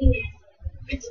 It's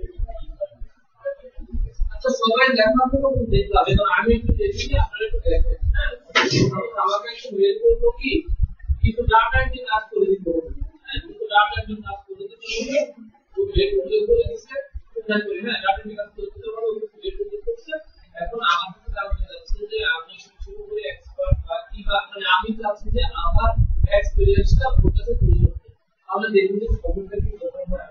সবাই লেখা আমি একটু দেখি আপনারা একটু দেখেন হ্যাঁ, আমাকে একটু মেল করব কি? কিন্তু ডাটা একটি কাজ করে দিতে হবে। কিন্তু ডাটা একটি কাজ করে দিতে হবে। আমি চাচ্ছি যে আমার এক্সপিরিয়েন্সটা আমরা দেখুন যে সমস্যা কি হয়।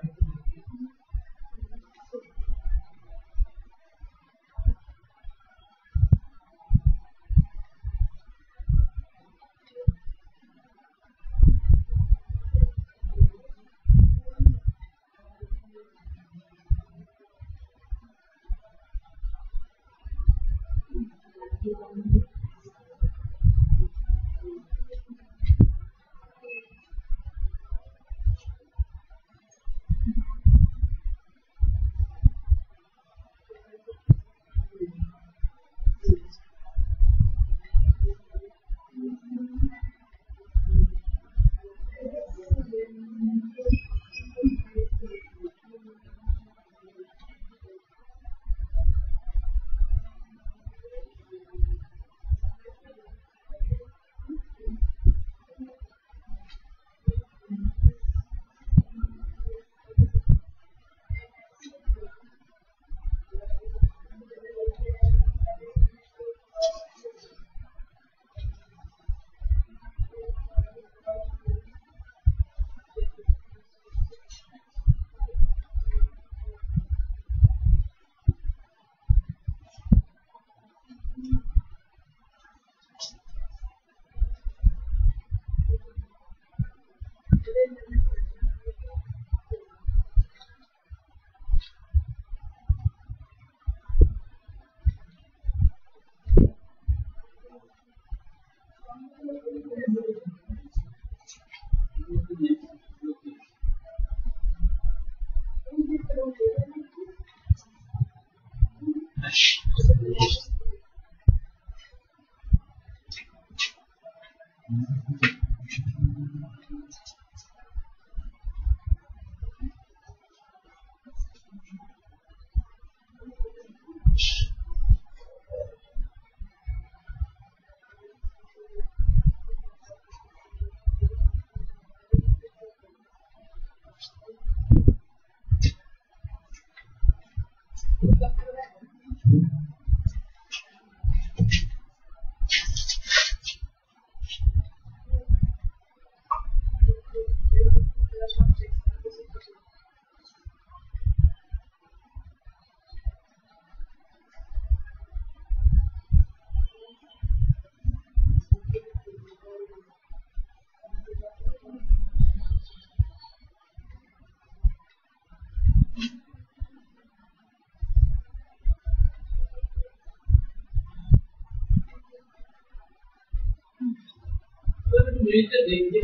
देखते देखते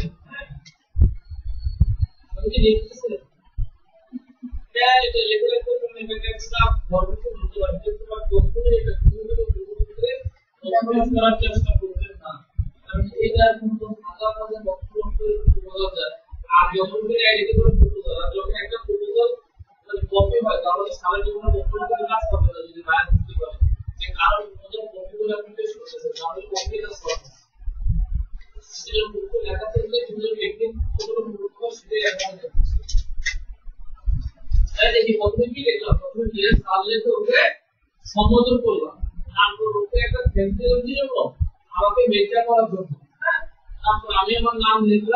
उनके देखते से क्या लेकिन तो तुमने कहा कि आप बॉडी को मुझे बनते तो आप गोपु ने गोपु ने गोपु ने और इस तरह से उसका गोपु था और इधर तुम तो आगा का गोपु को बोला था आप गोपु ने लेकिन সম্বোধন করলাম। তারপর ওকে একটা সেন্সেশন দিয়ে আমাকে মেয়েটা করার জন্য। হ্যাঁ? তারপর আমি আমার নাম লিখলাম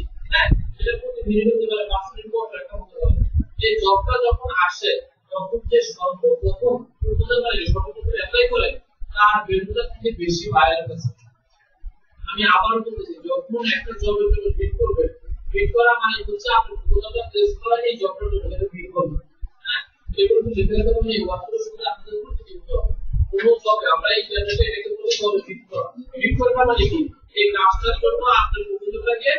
কোন একটা জবের জন্য ভিড় করবেন ভিড় করা মানে হচ্ছে আপনি কোথাটা প্লেস করা, এই জবটার হ্যাঁ? জন্য সেখানে ভিড় করবেন এগুলো বুঝে ফেলে তখন এই ওয়ার্কগুলোর সঙ্গে আপনাদের উপর যুক্ত হবে কোনো জবে আমরা এই জায়গাটা এটাকে বলি জবে ফিট করা। ফিট করা মানে কি? এই কাজটার জন্য আপনার প্রকল্পটাকে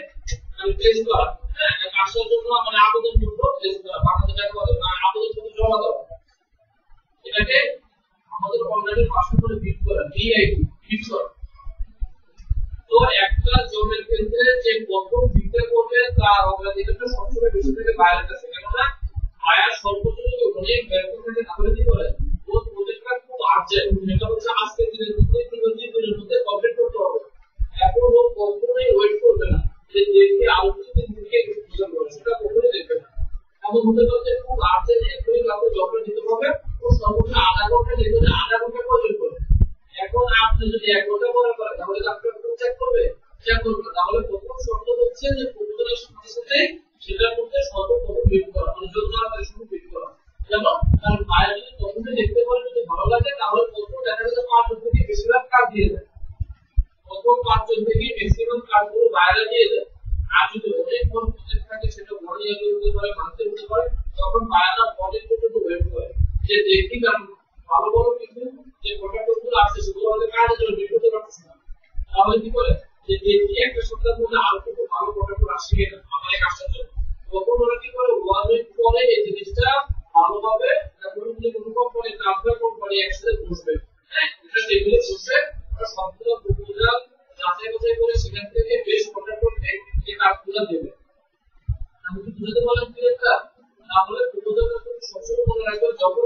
প্লেস মানে করা। হ্যাঁ? কাজটার জন্য মানে আবেদন পত্র প্লেস করা। বাংলাদেশ টাকা বলে মানে আবেদন পত্র জমা দেওয়া। এটাকে আমাদের অনলাইনে ভাষণ করে ফিট করা বিআইটি বেশি থাকে বাইরের কাছে কেননা আয়ার সর্বোচ্চ অনেক ব্যর্থ থাকে তাহলে কি করে?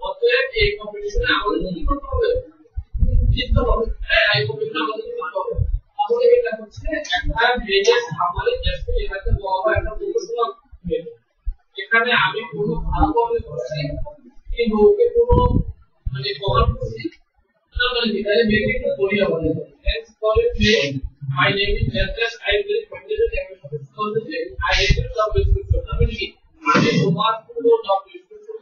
অতএব এই কম্পিটিশনে আমাদের কি করতে হবে? জিততে হবে। হ্যাঁ এই কম্পিটিশনে আমাদের কি করতে হবে? তাহলে এটা হচ্ছে একটা মেজর আমাদের দেশে এটাকে বলা হয় একটা প্রফেশনাল এখানে আমি কোনো ভালোভাবে করছি কিন্তু ওকে কোনো মানে কভার করছি না মানে এখানে মেয়েকে একটু করি আমাদের thanks for your play my name is just I will continue to take I read the description আমি আমি তোমার পুরো জব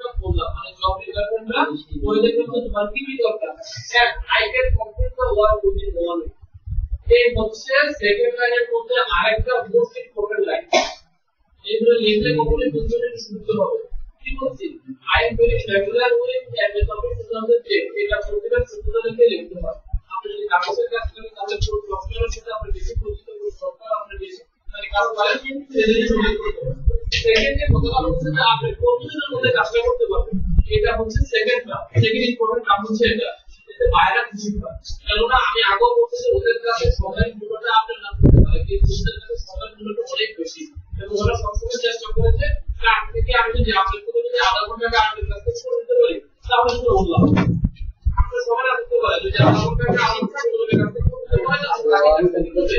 ডেসক্রিপশনটা বললাম মানে জব রিকোয়ারমেন্টটা বলে দেখতে তোমার কি কি দরকার। Sir I can complete the work within one এই হচ্ছে সেকেন্ড লাইনের মধ্যে আরেকটা মোস্ট ইম্পর্টেন্ট লাইন এগুলো লিখলে কখনোই বুঝতে শুনতে হবে কি বলছি? I am very regular with and topic to এটা প্রতিবার শুদ্ধতা লিখে লিখতে হয় আপনি যদি কাগজের কাজ করেন, তাহলে পুরো সফটওয়্যারের সাথে আপনি বেশি পরিচিত পুরো সফটওয়্যার আপনি বেশি মানে কাজ করেন সেকেন্ড যে কথা হচ্ছে যে আপনি কতদিনের মধ্যে কাজটা করতে পারবেন। এটা হচ্ছে সেকেন্ড সেকেন্ড ইম্পর্টেন্ট কাজ হচ্ছে এটা। বাইরে খুশি পায় কেননা আমি আগেও বলতেছি ওদের কাছে সময়ের মূল্যটা আপনার না করতে পারে কিন্তু ওদের কাছে সময়ের মূল্যটা অনেক বেশি? এবং ওরা সবসময় চেষ্টা করেছে কাঠ থেকে আমি যদি আপনার থেকে যদি আধা ঘণ্টা আপনার কাছ থেকে করে পারি, তাহলে সেটা বললাম আপনার না করতে পারে যদি আধা ঘণ্টা আমার কাছ করে করতে পারে তাহলে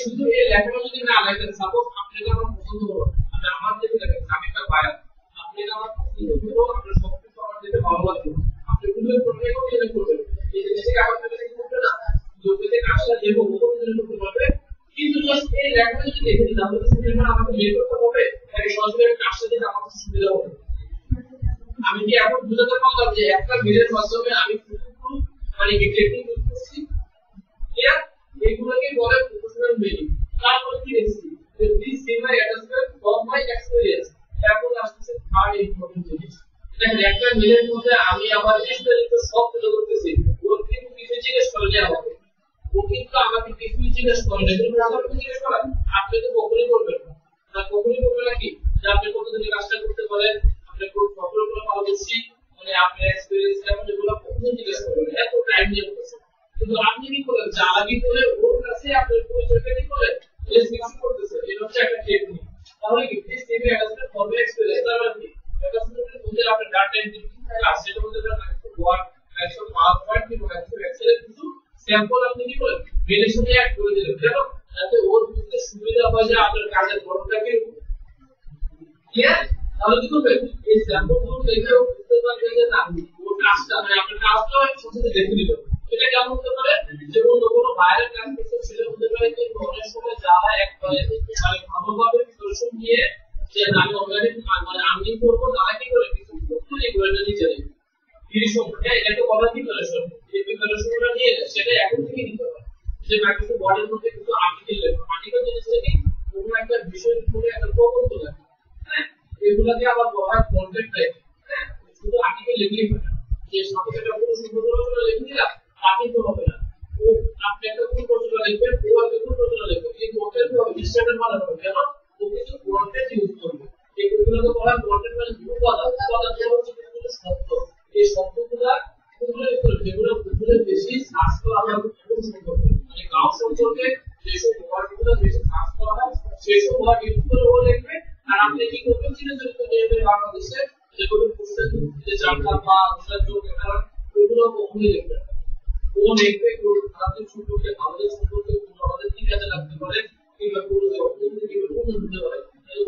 শুধু এই লেখাটা যদি না লেখেন সাপোজ আপনি এটা আমার পছন্দ হলো আমি আমার থেকে লেখেন, আমি একটা বায়ার আপনি এটা আমার পছন্দ হলো, আপনার সবকিছু আমার দিতে ভালো লাগল, আপনি গুগল করলে কোন দিনে করবেন। এই জিনিসটা আমার কাছে করবে না? যোগ্যতে কাজটা দেবো কোন দিনে করতে পারবে কিন্তু জাস্ট এই লেখাটা যদি দেখে দিই, তাহলে সিনেমা আমাকে বের করতে হবে তাই সরাসরি কাজটা দিতে আমার সুবিধা হবে। আমি কি এখন বুঝাতে পারলাম যে একটা মেলের মাধ্যমে আমি মানে ডিটেক্টিভ করছি? ক্লিয়ার এগুলোকে বলে প্রফেশনাল মেইলিং তারপরে কি দেখছি যে this see my attachment from my experience এখন আসছে থার্ড ইম্পর্টেন্ট জিনিস। দেখেন, একটা মেলের মধ্যে আমি আমার বিস্তারিত সব তুলে করতেছি ওর কিন্তু কিছু জিজ্ঞেস করে যে আমাকে। ও কিন্তু আমাকে কিছু জিজ্ঞেস করে না। কিন্তু আমাকে জিজ্ঞেস করেন আপনি তো কখনই করবেন না। না কখনই করবেন নাকি যে আপনি কতদিন এই কাজটা করতে পারেন? আপনি কোন সফলতা পাচ্ছি মানে আপনার এক্সপেরিয়েন্স কেমন এগুলো কখনই জিজ্ঞেস করবেন এত টাইম নিয়ে করতেছেন কিন্তু আপনি কি করেন? চালাকি করে ওর কাছে আপনার পরিচয়টা কি করেন রেজিস্ট্রেশন করতেছে, এটা হচ্ছে একটা টেকনিক তাহলে কি প্লিজ টিভি অ্যাটাচমেন্ট ফর্মে এক্সপেরিয়েন্স তার মানে কি অ্যাটাচমেন্টের মধ্যে আপনার ডাটা এন্ট্রি ক্লাস সেটা মধ্যে আপনার একটু ওয়ার্ড একশো পাওয়ার পয়েন্ট কিংবা একশো এক্সেল কিছু স্যাম্পল আপনি কি করেন? মেলের সাথে অ্যাড করে দিলেন, কেন? যাতে ওর বুঝতে সুবিধা হয় যে আপনার কাজের ধরনটা কি ক্লিয়ার তাহলে কি করবে এই স্যাম্পলগুলো দেখে বুঝতে পারবে যে না, ওর কাজটা মানে আপনার কাজটা সাথে দেখে নিল এটা কেমন হতে পারে যে অন্য কোনো বাইরের কাজ করতে ছেলে হতে পারে যে অনেক সময় যারা একবারে মানে ভালোভাবে প্রিপারেশন নিয়ে যে আমি অনলাইনে মানে আমি করব, তারা কি করে কিছু তৈরি করে না নিজেরাই প্রিপারেশন হ্যাঁ এটা তো কথা প্রিপারেশন এই প্রিপারেশনটা নিয়ে সেটা এখন থেকে নিতে হবে। যে কিছু বডির মধ্যে কিছু আর্টিকেল আর্টিকেল জিনিসটা কি, কোনো একটা বিষয়ের উপরে একটা প্রবন্ধ লেখা। হ্যাঁ এগুলাকে আবার হয় কন্টেন্ট হ্যাঁ শুধু আর্টিকেল লিখলেই হয় যে সাথে সাথে পুরো সুন্দর করে দিলাম তাতে তো হবে না। ও আপনি একটা কোন রচনা লিখবেন ও একটা কোন রচনা লিখবেন এই কন্টেন্ট হবে ডিস্ট্রাক্টেড মানে হবে। কেন? ও কিছু কন্টেন্ট ইউজ করবে। এগুলোকে বলা হয় কন্টেন্ট মানে কথা। যেটা হচ্ছে কিছু শব্দ। এই শব্দগুলা যেগুলো যেগুলো বেশি সার্চ কোন মানে সম্পর্কে বেশি আর আপনি কি যে বাংলাদেশে যে জানলাম বা রোজার যোগ ওগুলো কখনোই লিখবে কোন খাদ্য সম্পর্কে, আমাদের সম্পর্কে আমাদের কি কাজে লাগতে পারে, কিংবা কোন অর্থনীতি কিংবা কোন হতে পারে।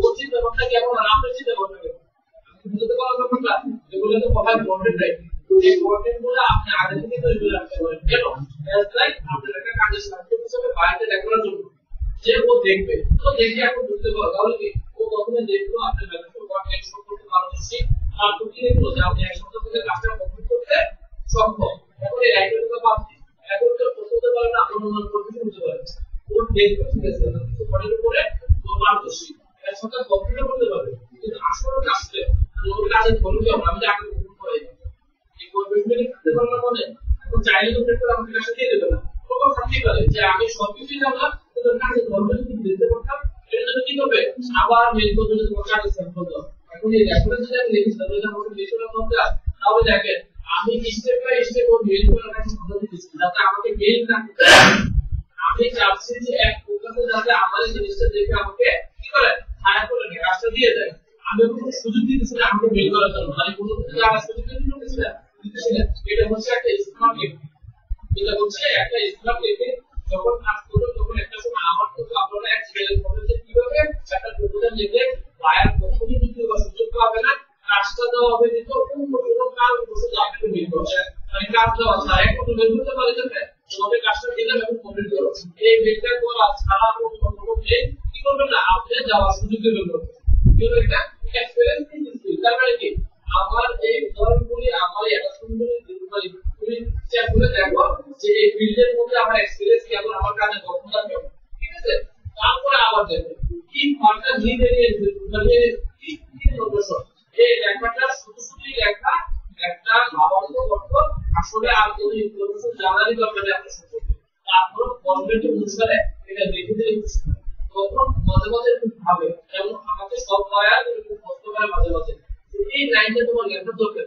ও চিন্তা ভাবনা কেমন আর আপনার চিন্তা ভাবনা কেমন বুঝতে পারলাম ব্যাপারটা? এগুলো তো কথা কন্টেন্ট রাইটিং এই একটা বাইরে দেখানোর জন্য। যে ও দেখবে। এখন বুঝতে পারো। তাহলে কি? ও প্রথমে দেখল? আপনার ব্যবসা কন্টেন্ট সম্পর্কে পারদর্শী আর কি দেখল যে আপনি এক সপ্তাহ থেকে কাজটা কমপ্লিট করতে সক্ষম এখন এই রাইটারটা পাচ্ছি। এখন তো প্রস্তুত পারে না অনুমান করতে মানে এখন আবার এই রেফারেন্স যদি আমি লিখি তাহলে আমাকে লিখে করতে তাহলে দেখেন আমি স্টেপ বাই স্টেপ ওর মেল করার কাছে পদ্ধতি দিচ্ছি যাতে আমাকে মেল না আমি চাচ্ছি যে এক ফোকাসে যাতে আমার জিনিসটা দেখে আমাকে কি করে হায়ার করে কাজটা দিয়ে দেয়। আমি কোনো সুযোগ দিতেছি না, আমাকে বের করার জন্য। মানে কোনো জায়গা সুযোগ দিতেছি না। দিতেছি না এটা হচ্ছে একটা স্মার্ট লেখা এটা হচ্ছে একটা স্মার্ট লেখে যখন কাজ করব, তখন একটা সময় আমার কিন্তু আপনারা এক ছেলে করবেন যে কীভাবে একটা প্রপোজাল লিখে বায়ার কখনই দ্বিতীয় বা সুযোগ পাবে না। কাজটা দেওয়া হবে কোনো কাজ বসে আপনাকে বের করছে। মানে কাজ দেওয়া ছাড়া এখন বের করতে পারে যে তবে কাজটা দিলাম এবং কমপ্লিট করো এই বেরটা করা ছাড়া কোনো কি করবেন না, আপনি যাওয়ার সুযোগ দেবেন কিন্তু এটা? এক্সপেরিয়েন্স তার মানে কি? আমার এই উদাহরণগুলি আমার এটা সুন্দর তুমি চেক করে দেখো যে এই ফিল্ডের মধ্যে আমার এক্সপেরিয়েন্স কেমন, আমার কাজে দক্ষতা কেমন। ঠিক আছে? তারপরে আবার দেখো, কি ফাঁকা নিয়ে বেরিয়েছে মানে কি কি প্রফেসর এই লেখাটা শুধু শুধু লেখা, একটা ভাবার্থ অর্থ, আসলে আর কোনো ইনফরমেশন জানারই দরকার নেই আপনার সম্পর্কে তারপর কনভেন্ট অনুসারে এটা লিখে দিলে তখন মাঝে মাঝে একটু ভাবে, যেমন আমাকে সব পায়ার একটু কষ্ট করে মাঝে মাঝে। এই লাইনটা তোমার লেখার দরকার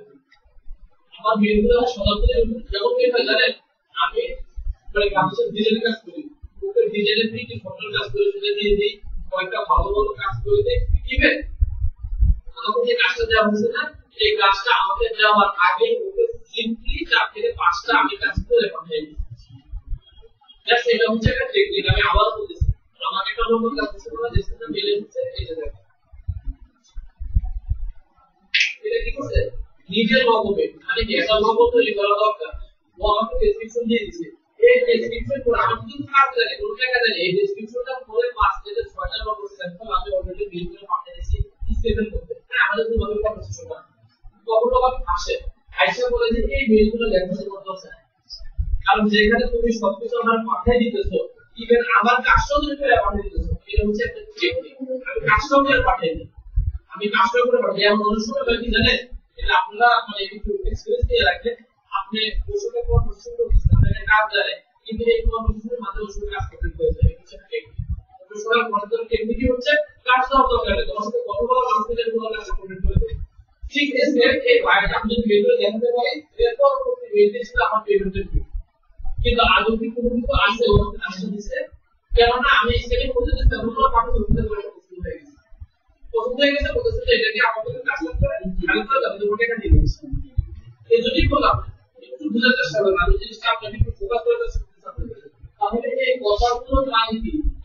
আমার মেয়েগুলো সদাপ্তরে যেমন মেয়ে হয়, জানেন? আমি মানে গামছা ডিজাইনের কাজ করি। ওকে ডিজাইনের দিই কি ফটোর কাজ করে দিয়ে দিই, কয়েকটা ভালো ভালো কাজ করে দিই। দিবেন আমাকে যে আমি আমি করতে কি করছে? নিজের করা দরকার? ও আমাকে ডেসক্রিপশন দিয়ে দিয়েছে। এই ডেসক্রিপশন করে আমার কিন্তু কাজ জানে, কোন টাকা জানে এই ডেসক্রিপশনটা পরে পাঁচ থেকে ছয়টা নম্বর স্যাম্পল আমি অলরেডি বিল করে পাঠিয়ে দিয়েছি স্টেপের মধ্যে হ্যাঁ আমাদের তো ভাবে কথা শোনা কখনো আবার আসে। আইসা বলে যে এই মেলগুলো লেখাতে করতে হচ্ছে কারণ যেখানে তুমি সবকিছু আমার পাঠিয়ে দিতেছো ইভেন আমার কাস্টমার করে পাঠিয়ে দিতেছো এটা হচ্ছে একটা টেকনিক আমি কাস্টমার পাঠিয়ে দিই আমি কাস্টমার করে পাঠিয়ে এমন অনেক সময় কি জানেন? এটা আপনারা মানে একটু এক্সপেরিয়েন্স দিয়ে রাখেন আপনি ওষুধে কনভার্সেশন করতেছেন আপনার কাজ জানে কিন্তু এই কনভার্সেশনের মাধ্যমে ওষুধ কাজ করতে হয়ে যায়। এটা টেকনিক টেকনিক হচ্ছে? কাজ দেওয়া দরকার। নেই তোমার সাথে কথা বলা মানুষদের কোনো কাজ করতে করে দেবে ঠিক আছে, এই বাইরে আমি যদি বের করে দেখাতে পারি আপনাকে ফোকাস করে তাহলে এই কথাগুলো না দিই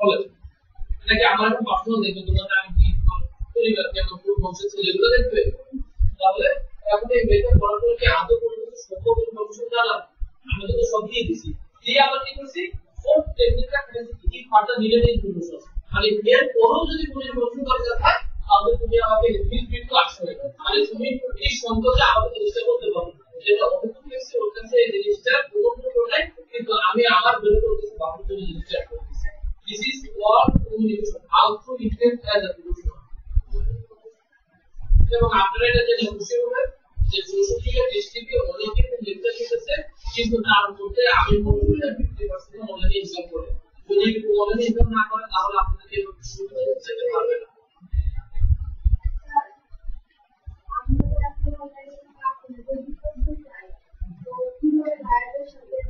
বলেন নাকি আমার এখন পার্সোনাল দেখবে? তোমাদের আমি আবার কি করছি? ফোর্থ যেটা অভিজ্ঞতা এই জিনিসটা পুরো পুরোটাই কিন্তু আমি আমার বের করতেছি বাবুর জন্য জিনিসটা। Word communication how to interact as a professional এবং আপনারা এটা জেনে খুশি হবেন যে চৌষট্টিটা ডিস্ট্রিক্টে অনেকে লেকচার শিখেছে কিন্তু তার মধ্যে আমি মনে করি ফিফটি পার্সেন্ট অনলাইনে ইনকাম করে যদি অনলাইনে ইনকাম না করে তাহলে আপনাদেরকে সুবিধা যেতে পারবে না সেটাই আসলে এই যে পরবর্তী অফিসারকে মার্কেট তাহলে কোন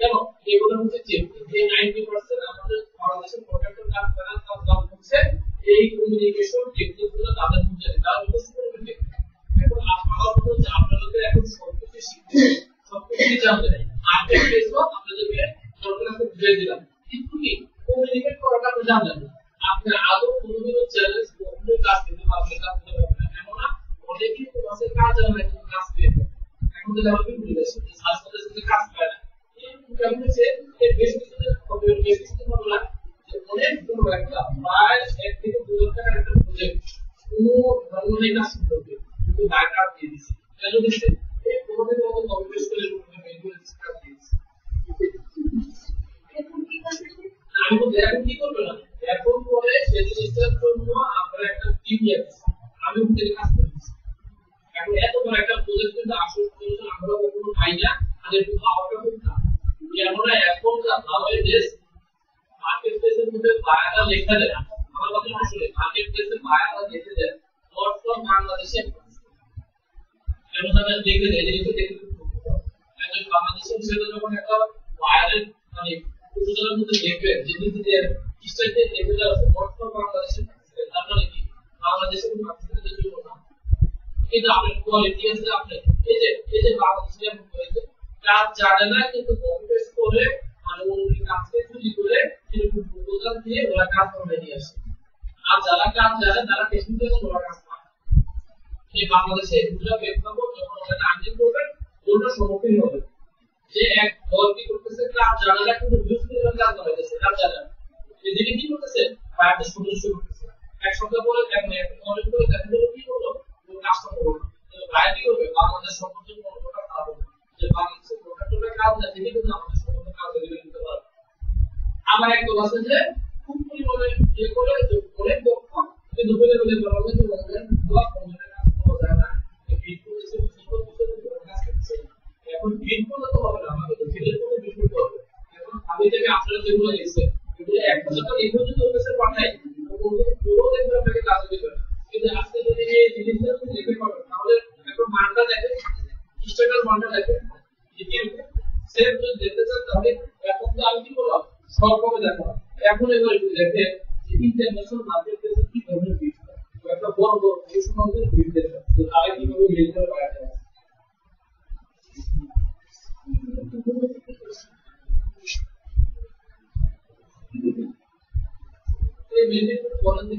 যাব এগুলো কাজ করার এখন আমার হচ্ছে আপনাদের এখন না। আপনি না অনেকেই কাজ জানে কাজ এখন ভুলে গেছে হাসপাতালের সাথে কাজ পায় না এই হচ্ছে এই বেশ কিছু বেশ কিছু বলা যে অনেক বড় একটা প্রায় এক থেকে দু লাখ টাকার একটা প্রজেক্ট কোনো ধরনের কাজ করবে কিন্তু টাকা দিয়ে দিচ্ছে কেন দিচ্ছে এই কোনোদিন মতো কম্পিউটার স্কুলে মেডিকেল কাজ দিয়েছে আমি বলতে এখন কি করবে না এখন পরে সেই জিনিসটার জন্য আমরা একটা টিম নিয়েছি আমি ওদের কাজ করতেছি এখন এত বড় একটা প্রজেক্ট কিন্তু আসল প্রয়োজন আমরা কখনো পাই না আর একটু পাওয়াটা খুব না কেননা এখন যা ভাবে দেশ মার্কেট প্লেসের মধ্যে বায়ারা লেখা দেয় আমার কথা আসলে মার্কেট প্লেসে বায়ারা লিখে দেয় নট ফর বাংলাদেশে কেন তারা লিখে দেয় জিনিসটা দেখে একজন বাংলাদেশের ছেলে যখন একটা বায়ারের মানে উপজেলার মধ্যে দেখবেন যে নিজে স্টেটে লিখে দেওয়া আছে নট ফর বাংলাদেশে তার মানে কি বাংলাদেশের কোনো পাকিস্তানের জন্য না কিন্তু আপনার কোয়ালিটি আছে আপনি এই যে এই যে বাংলাদেশে হয়েছে কাজ জানে না কিন্তু কম্পিউটার করে মানে অন্য কাজকে চুরি করে এরকম প্রপোজাল দিয়ে ওরা কাজ করে নিয়ে আসে আর যারা কাজ জানে তারা টেকনিক্যাল ওরা কাজ পায় এই বাংলাদেশে এগুলো প্রেক্ষাপট যখন ওখানে আনজিন করবেন ওটা সম্মুখীন হবে যে এক দল কি করতেছে কাজ জানে না কিন্তু ইউজ করে কাজ করাইতেছে কাজ জানে না এদিকে কি করতেছে বাইরে সদস্য করতেছে এক সপ্তাহ পরে এক অনেক করে দেখা গেল কি করল কাজটা করল বাইরে কি করবে বাংলাদেশ সম্পর্কে কোনো প্রকার খারাপ হবে যে বাংলাদেশের প্রকারটা কাজ না তিনি কিন্তু আমাদের সম্পর্কে কাজ দিতে দিতে পারবে আবার এক দল আছে যে খুব পরিমাণে ইয়ে করে যে অনেক দক্ষ কিন্তু বলে বলে বলা হয় যে বলবেন ব্লক কমিউনিটি কাজ করা যায় না ফিট করেছে সুন্দর কিছু কাজ করছে এখন ফিট করলে তো হবে না আমাকে তো ফিটের কোনো বিষয় করবে এখন আমি থেকে আপনারা যেগুলো লিখছে এগুলো একটা যখন এগুলো যদি ওর কাছে পাঠাই পুরো দেখবে আপনাকে কাজ দিবে কিন্তু আজকে যদি এই জিনিসটা যদি লিখে পাবেন তাহলে এখন মানটা দেখেন স্ট্যাটাস মানটা দেখেন সেভ যদি দেখতে চান তাহলে এখন তো আমি কি বললাম সব কমে দেখো, এখন এবার একটু দেখেন ইন্টারন্যাশনাল মার্কেট প্লেসে কি ধরনের বিট একটা বড় বড় এই বিট দেবে যে তারা কীভাবে বিট করে বাড়াতে এই মেডিট বলেন যে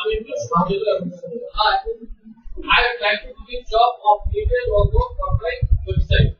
আমি একটু সাহায্য হ্যাঁ I have tried to do the job of detail or work on website.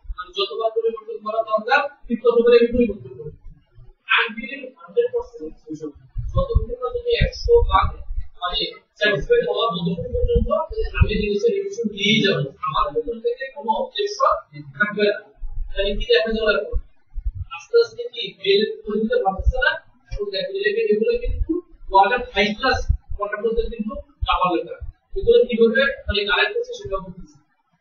যতবার পরিবর্তন করা দরকার, ঠিক ততবার আমি পরিবর্তন করব। যতক্ষণ না মানে স্যাটিসফাইড পর্যন্ত আমি যাব, আমার থেকে কোনো অবজেকশন থাকবে না। তাহলে কি দেখা যাবে এখন? আস্তে আস্তে কি করে দিতে পারতেছে না? এবং দেখো এটাকে এগুলো কিন্তু ক্লাস ওয়াটার মধ্যে কিন্তু ডাবল লেখা এগুলো কীভাবে মানে কালেক্ট সেটা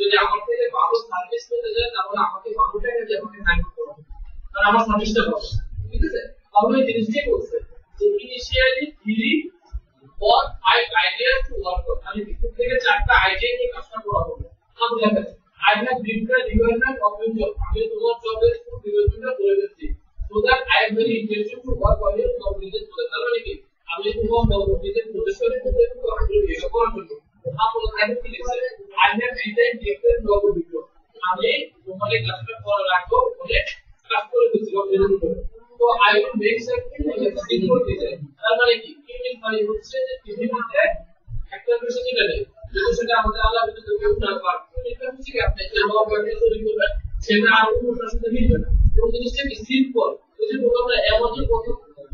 যদি আমার থেকে ভালো সার্ভিস পেতে যায় তাহলে আমাকে ভালো টাকা দিয়ে আমাকে হ্যান্ড করতে হবে কারণ আমার সার্ভিসটা ভালো। ঠিক আছে? তাহলে এই জিনিসটাই বলছে? যে initially three or five ideas to work on. আমি তিন থেকে চারটা আইডিয়া নিয়ে কাজটা করা হবে। আমি দেখাচ্ছি I have different requirement of your job. আমি তোমার জবের বিবেচনা করে দিচ্ছি that I am very interested to work on your job related to তার মানে কি? আমি তোমার নিজের প্রফেশনের মধ্যে খুব আগ্রহী করার জন্য তারপর আমি কি লিখছি Simple তার মানে হচ্ছে সেটা আমাদের আল্লাহ হচ্ছে কোনো জিনিসটা কি সিম্পল আমরা অ্যামাজন কত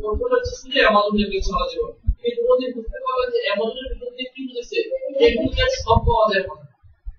কন্ট্রোলার সিস্টেমে অ্যামাজন নিয়ে চলা যাবে। এই যদি বুঝতে পারবেন যে অ্যামাজনের কি বুঝেছে এগুলো সব পাওয়া যায়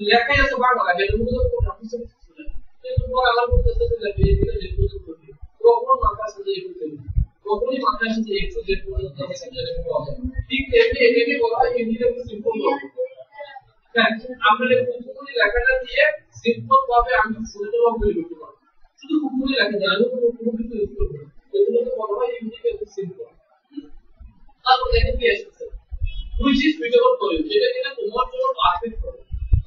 লেখাই আছে বাংলা এর মধ্যে কোনো কিছু ছিল কিন্তু পরে আলাদা করতে হবে লেখে এগুলো যেগুলো করতে কখনো মাথার সাথে একটু দেবে কখনোই মাথার সাথে একটু যে পর্যন্ত আমি সাবজেক্টে পাওয়া ঠিক তেমনি এটাকে বলা হয় ইউনিট সিম্পল হ্যাঁ আমরা কুকুরি লেখাটা দিয়ে সিম্পল ভাবে আমি সুন্দরভাবে তৈরি করতে পারব শুধু কুকুরি লেখা যায়, আমি কোনো কোনো কিছু ইউজ করব না। এগুলোকে বলা হয় এবং সিম্পল তারপর দেখেন কি এসেছে। হুইচ ইজ সুইটেবল ফর যেটা কিনা তোমার জন্য পারফেক্ট হবে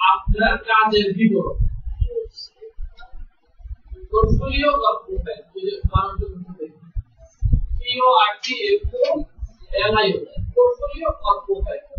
আপনার কাজের বিবরণ। পোর্টফোলিও বা profile P O R T F L I portfolio বা প্রোফাইল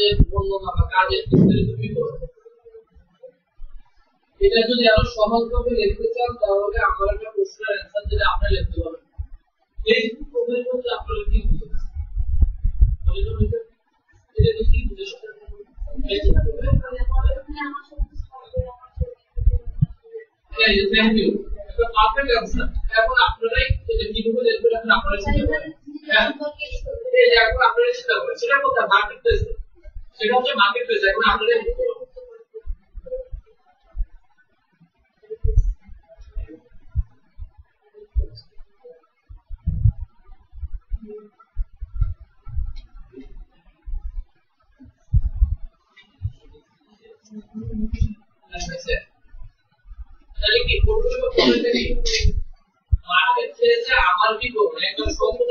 কাজের বর্ণনা বা কাজের বিস্তারিত বিবরণ এটা যদি আরও সহজভাবে লিখতে চান তাহলে আমার একটা প্রশ্নের অ্যান্সার দিলে আপনি লিখতে পারবেন। এই প্রোফাইল বলতে আপনারা কি বুঝেছেন এখন আপনারাই এটা কীভাবে এখন আপনারা চিন্তা করেন। হ্যাঁ। আপনারা চিন্তা করেন সেটা কোথায় মার্কেট প্লেস সেটা হচ্ছে মার্কেট প্লেস এখন আপনাদের হ্যাঁ, তাহলে কি করব? একদম সম্পূর্ণ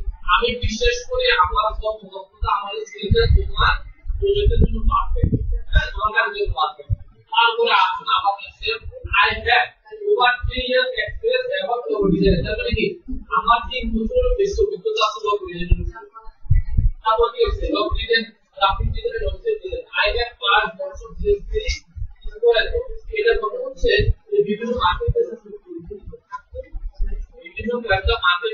আমি বিশ্বাস করি আমার দক্ষতা আমার স্কিলটা তোমার প্রজেক্টের জন্য পারফেক্ট হ্যাঁ তারপরে আসুন I have over three experience মানে কি? আমার তিন বছরের বেশি অভিজ্ঞতা আছে তারপর কি হচ্ছে? আই হ্যাভ বছর এটা হচ্ছে যে বিভিন্ন মার্কেট বিভিন্ন কয়েকটা মার্কেট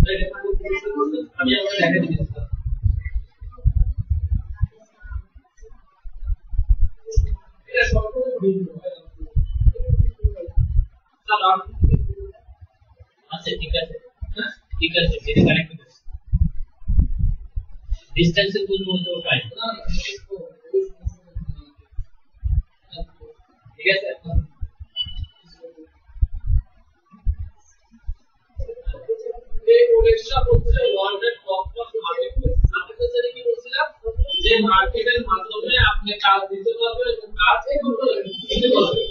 একটু ওয়াশপ করতে কোশ্চেন করে এটা শর্টকাট কি নিবে শর্টকাট কি কীভাবে কপি করে কীভাবে পেস্ট এই প্রোডাক্টটা হচ্ছে ওয়ার্ল্ডের top class market place market প্লেসে কি বলছিলাম যে মার্কেটের মাধ্যমে আপনি কাজ দিতে পারবেন এবং কাজ দিতে পারবেন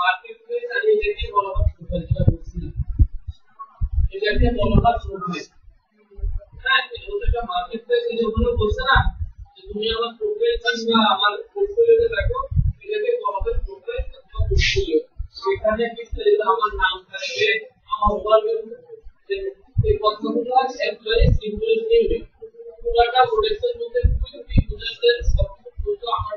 মার্কেট প্লেস আর এটাকে বলা হয় প্রোফাইল যেটা বলছিলাম এটাকে বলা হয় মার্কেট তুমি আমার নাম থাকবে, আমার ওভারভিউ এই কথাগুলো আছে, একবারে খুবই বুঝাতে সবকিছু আমার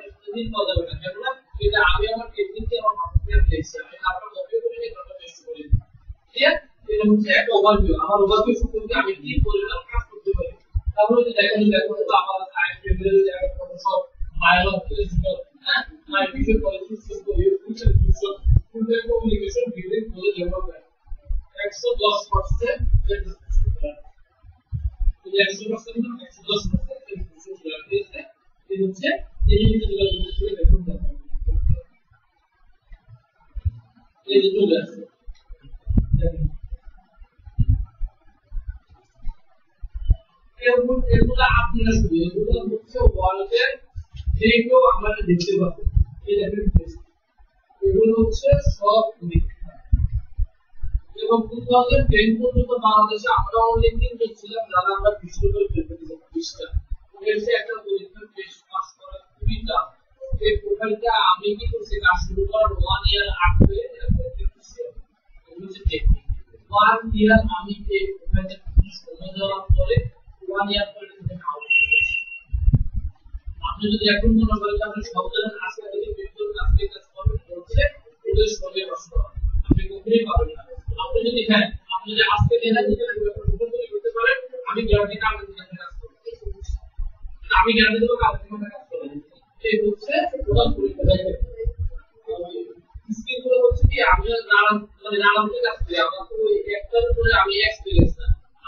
এটা আমি আমার টেকনিকে আমার দেখছি আমি আপনার কপি করে নিয়ে কথা টেস্ট করি ঠিক আছে এটা হচ্ছে একটা ওভারভিউ আমার ওভারভিউ সম্পর্কে আমি কি পরিমাণ কাজ করতে পারি। তারপরে যদি দেখেন দেখো তো আমার সায়েন্স টেবিলের জায়গা কোনো সব বায়োলজি হ্যাঁ? My visual policy simple you future future full communication building বলে ডেভেলপমেন্ট 110% যদি 100% না 110% এই বিষয় চলে আসছে এই হচ্ছে এই জিনিসগুলো দেখুন এই যে চলে আসছে। এগুলো আপনারা শুধু এগুলো হচ্ছে ওয়ার্ল্ডের যে কেউ আমরা দেখতে পাবো। এই দেখেন এগুলো হচ্ছে সব পরীক্ষা। এবং টু থাউজেন্ড টেন পর্যন্ত বাংলাদেশে আমরা অনেক দিন ছিলাম যারা আমরা বিশেষ করে পেপার বিশটা। এসে একটা পরীক্ষার টেস্ট পাস করা খুবই টাফ এই প্রোফাইলটা আমি কি করছি কাজ শুরু করার ওয়ান ইয়ার আগে হচ্ছে টেকনিক ওয়ান ইয়ার আমি এই প্রোফাইলটা সময় দেওয়ার পরে ওয়ান ইয়ার পরে আপনি যদি এখন মনে করেন আপনি সব ধরনের আজকে থেকে বিভিন্ন আজকে কাজ করবেন বলছে এগুলো সঙ্গে কষ্ট হবে। আপনি কখনোই পাবেন না। আপনি যদি হ্যাঁ আপনি যদি আজকে দেন যদি করতে পারেন আমি গ্যারান্টি কার্ড দিতে কাজ করব। আমি গ্যারান্টি দেবো কাজ থেকে কাজ করবেন এই হচ্ছে প্রধান পরীক্ষা স্কিলগুলো হচ্ছে কি, আমি নানান মানে নানান কাজ করি। আমার তো একটার উপরে আমি এক্সপিরিয়েন্স না।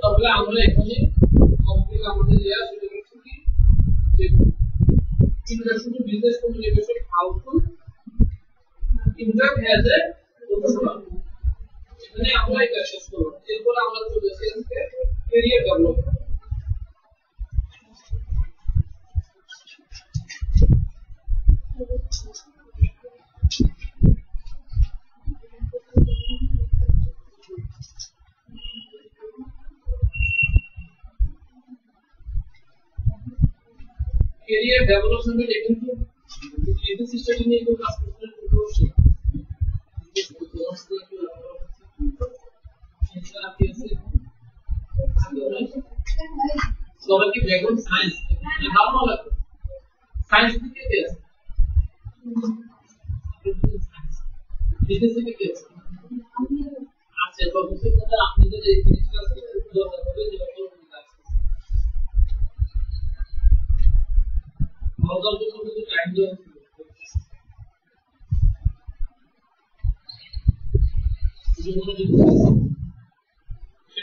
তাহলে আমরা এখানে কমপ্লিট আমাদের দেয়া সেটা হচ্ছে কি যে introduction to business communication how to interact as এখানে আমরা এটা শেষ করব এরপর আমরা চলে যাচ্ছি আজকে ক্যারিয়ার ডেভেলপমেন্ট ক্যারিয়ার ডেভেলপমেন্ট কিন্তু বিজনেস স্টাডি নিয়ে কাজ করতে খুব অবশ্যই সবাই কি ব্যাকগ্রাউন্ড সায়েন্স ভালো ভালো লাগবে সায়েন্স থেকে কি আছে বিজনেস থেকে কি আছে আচ্ছা প্রফেসর কথা আপনি যদি এই জিনিসটা দরকার হবে যেটা করবেন কাজ ভালো জন্য কিন্তু টাইম দেওয়া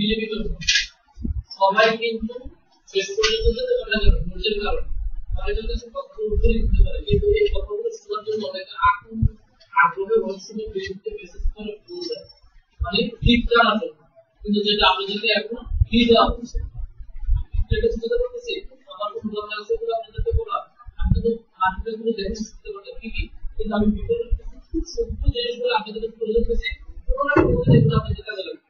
বিজেপি সবাই কিন্তু শেষ পর্যন্ত যেতে পারে না ধৈর্যের কারণে। অনেকের কাছে উত্তরই দিতে পারে, কিন্তু এই কথাগুলো শোনার জন্য অনেকে আগ্রহ ভবিষ্যতে বিরুদ্ধে মেসেজ করে ভুল মানে ঠিক জানার জন্য কিন্তু যেটা আমি যদি এখন ফ্রি দেওয়া হচ্ছে যেটা বুঝতে পারতেছি, আমার কোনো দরকার আছে বলে আপনাদেরকে বললাম আমি কিন্তু মার্কেটে গুলো দেখে শিখতে পারতাম ঠিকই। কিন্তু আমি ভিতরে খুব সূক্ষ্ম জিনিসগুলো আপনাদেরকে তুলে ধরতেছি কোনো না কোনো যেগুলো আপনাদের কাজে লাগবে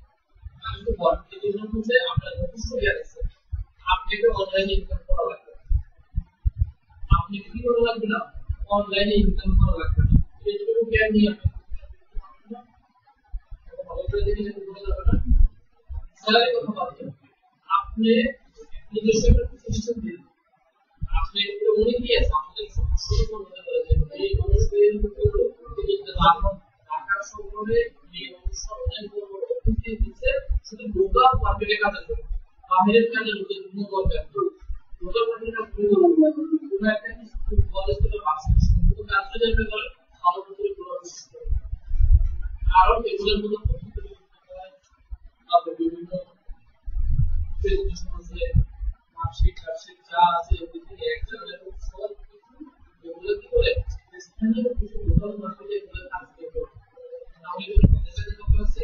আমি তো ওয়ার্ড থেকে হচ্ছে আপনার যথেষ্ট জ্ঞান আছে আপনাকে অনলাইনে ইনকাম করা লাগবে আপনি কি করা লাগবে না? অনলাইনে ইনকাম করা লাগবে না। এইটুকু জ্ঞান নিয়ে আপনি ভালো করে দেখে যেতে বলে যাবে না স্যালারি কথা বলতে আপনি নিজস্ব একটা প্রতিষ্ঠান দিন। আপনি অনেকেই আছে আমাদের শুরু করতে পারে যে এই মানুষদের উপরে কিন্তু ঢাকা শহরে এই অনুষ্ঠান অনেক বড় বড় দিচ্ছে শুধু লোকাল মার্কেটে কাজে করে বাহিরের কাজে লোকের কোনো দরকার লোকাল মার্কেটে কোনো একটা কলেজ থেকে পাস কিন্তু কাজ যদি আপনি করেন ভালো করে পুরো আরও এগুলোর মধ্যে তারপরে বিভিন্ন প্রেজেন্টেশন আছে মার্কশিট টার্কশিট যা আছে এগুলো এক জায়গায় সব এগুলো কি করে স্থানীয় কিছু লোকাল মার্কেটে এগুলো কাজ করতে আমি এগুলো কলেজে আছে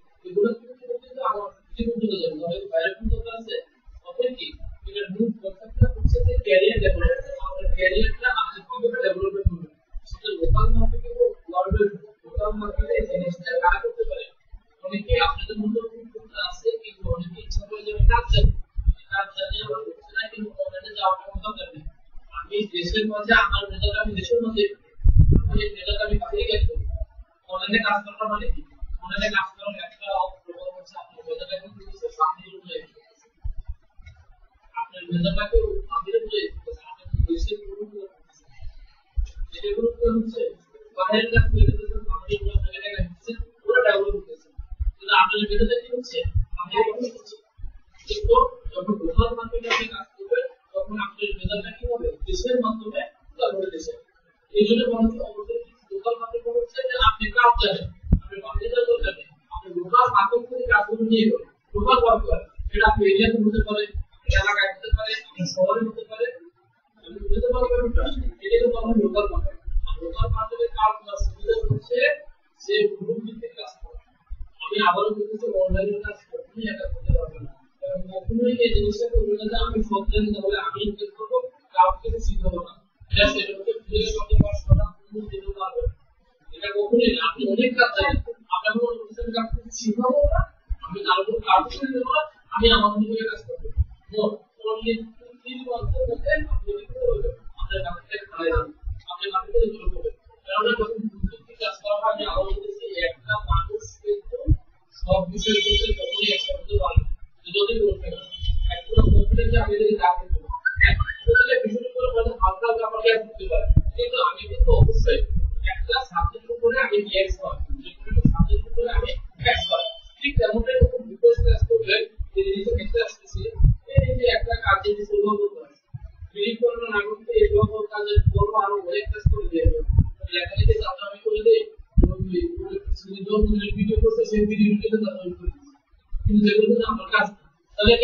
অনলাইনে কাজ করাটা মানে কি অনলাইনে কাজ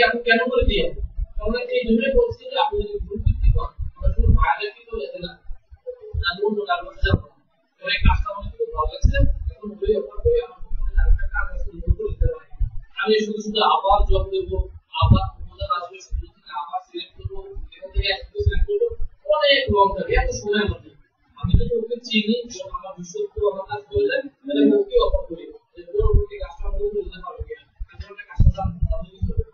আপনি কেন করে দিয়ে তাহলে এই জন্যই বলছি যে আপনি যদি গ্রুপ ভিত্তিক হন আমরা শুধু বাইরে কি করে না? আমি অন্য যাব ওই কাজটা আমার খুব ভালো লাগছে। এখন করে আমার কাজ আছে পারি। আমি শুধু শুধু আবার জব আবার আসবে শুধু থেকে আবার সিলেক্ট করব, এখান থেকে সিলেক্ট করব, অনেক লং থাকে এত সময় মধ্যে। আমি যদি ওকে চিনি আমার আমার কাজ করলে, তাহলে ওকে অফার করি কাজটা পারব আমি একটা কাজটা আমি কি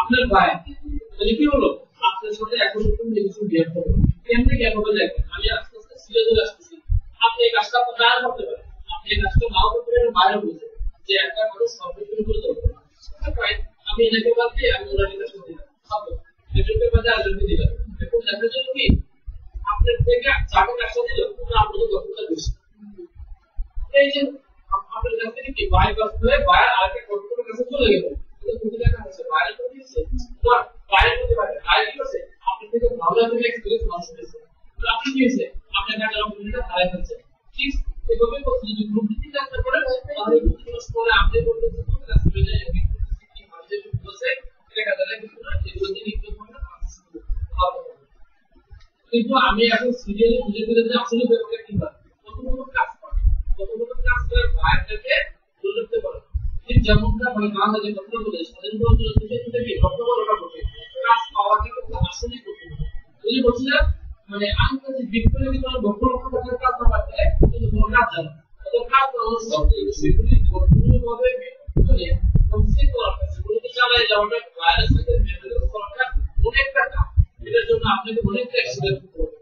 আপনার ভাই কি হলো? আপনার সাথে এখন কিছু হবে। কেমনে আমি আস্তে আস্তে আসতেছি। আপনি এই কাজটা করতে পারেন। আপনি এই কাজটা নাও করতে পারেন, বাইরে যে একটা মানুষ সর্বশেষ করে আমি এটাকে বাদ দিয়ে আমি দিলাম। বাদে দিলাম। এখন দেখা যায় কি, আপনার থেকে যাকে কাজটা দিল দক্ষতা বেশি। এই যে কাছ থেকে কি বাই কাজ হয়ে বাই আরেকটা কর্তৃপক্ষের কাছে চলে গেল? কোটি টাকা হচ্ছে? বাইরে করে দিয়েছে না বাইরে করতে পারে বাইরে কি করছে আপনার থেকে ভালো একটা এক্সপিরিয়েন্স মানুষ পেয়েছে আপনি কি হয়েছে? আপনার টাকা অপরচুনিটি হারাই ফেলছে ঠিক এভাবে করছে। যদি গ্রুপ ভিত্তিক কাজটা করে, তাহলে গ্রুপ ভিত্তিক করে আপনি বলতেছেন কাজ করে যায় কি মানুষের বলছে দেখা যায় কিছু না এগুলো দিয়ে লিখতে হবে। কিন্তু আমি এখন সিরিয়ালে বুঝে ফেলে আসলে ব্যাপারটা কি কত কত কাজ যেমনটা মানে কাজ পাওয়াটা কিন্তু মানে কাজ না পারতে কিন্তু কাজ কাজ মানে কমসে করা সেগুলোকে চালায় যাওয়াটা ভাইরাস থেকে মেমোরি করাটা অনেক টাকা এটার জন্য আপনাকে অনেকটা এক্সিডেন্ট করতে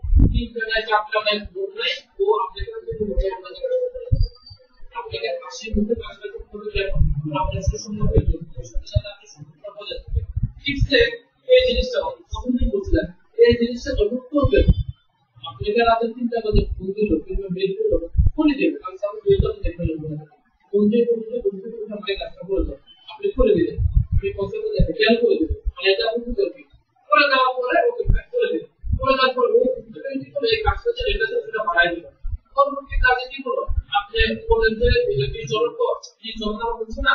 আপনাকে রাতে চিন্তা করে ফোন দিল কিংবা মেল করল ফোনই দেবে আমি সামনে দুই কথা দেখে নেব ফোন দিয়ে ফোন দিয়ে ফোন দিয়ে আমাকে কাজটা করে দেবো করে দিলেন আমি কনসেপ্ট দেখে খেয়াল করে দিলেন এটা আপনি করে ওকে করে দিলেন করে দেওয়ার পরে পরবর্তী কাজে হচ্ছে না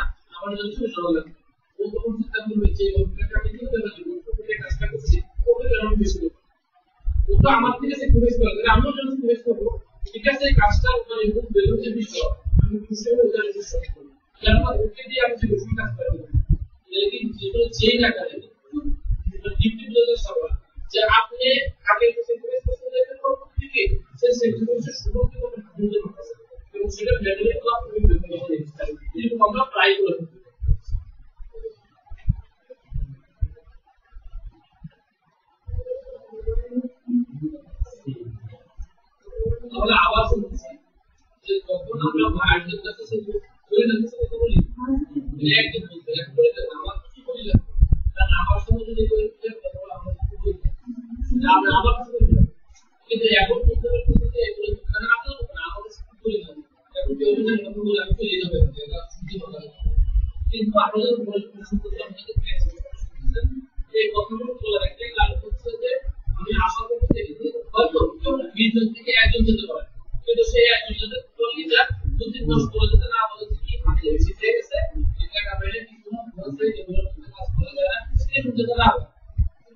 করব ঠিক আছে কাজটা মানে খুব বেরোর যে বিষয় ওদের বিশ্বাস যে বেশি সবার। যে আপনি আগে কিছু কুরেশ দেখেন পরবর্তী থেকে সে সেগুলো শুরু করে বুঝতে পারছেন এবং সেটা ভ্যালিডেট করা খুবই গুরুত্বপূর্ণ জিনিস আমরা ট্রাই করে। থাকি আবার শুনতেছি যে যখন আমরা করে না কিছু কথা বলি। একদিন বলতে এক করে আমার কিছু বলি না। কারণ আমার সঙ্গে যদি কিন্তু এগুলো কারণ বলি যদি বলে আপনাদের এই কথাগুলো বলে একটাই কারণ হচ্ছে যে, আমি আশা করতে যে, হয়তো কেউ বিশ জন থেকে একজন যেতে পারে। কিন্তু সেই একজন যদি চল্লিশ যান দু তিন মাস করে যেতে না, আমাদের কি হাতে বেশি হয়ে গেছে, এটা বাইরে কিছু বলছে যেগুলো কাজ করা যায় না। সেটা যেতে না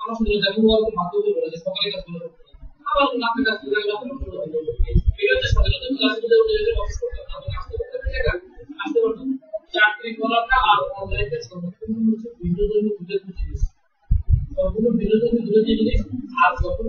আমার সঙ্গে যেমন ওরকম মাধ্যমে বলে যে সকালে কাজগুলো করতে আবার আপনি কাজ করে রাত্রে এটা হচ্ছে স্বাধীনতা ক্লাস করে অফিস করতে আপনি আসতে পারতেন জায়গা আসতে পারতেন চাকরি করাটা আর জিনিস আর যখন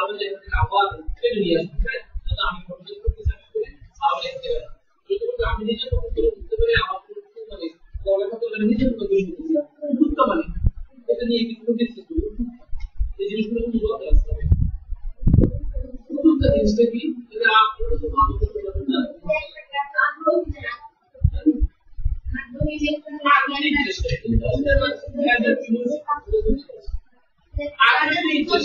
তাহলে আবার ফেলে নিয়ে আসতে চাই তাহলে আমি প্রবলেম করতে চাই তাহলে দেখতে পারি যদি আমি নিজে প্রবলেম করতে পারি আমার প্রবলেম মানে পড়ালেখা মানে করে নিজে প্রবলেম করতে পারি। উন্নত মানে এটা নিয়ে কি কোনো কিছু এই জিনিসগুলো কিন্তু বলতে আসতে হবে। উন্নত জিনিসটা কি? এটা ভালো করতে পারবেন না। আচ্ছা। আগামী নির্দেশ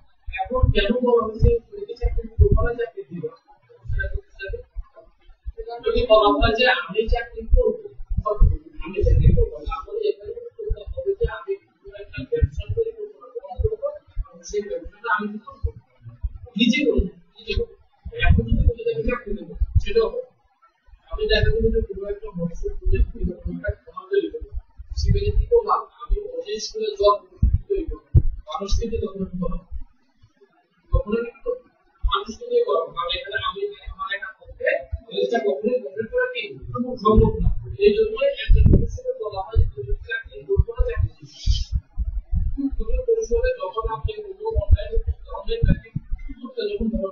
এখন যদি আমি একটা ব্যবসা করে করব করব সেখানে কি করলাম? আমি অনেক স্কুলে জব মানুষকে তখন কখনোই কিন্তু মানুষকে নিয়ে করো। কারণ এখানে আমি আমার একটা পক্ষে জিনিসটা কখনোই কমপ্লিট করা কি? সম্ভব না। এই জন্যই একজন প্রফেসরকে বলা হয় যে প্রযুক্তি আপনি দুর্বল চাকরি তুমি পরিসরে যখন আপনি কোনো অনলাইন অনলাইন ব্যাংকিং করতে যখন ধরো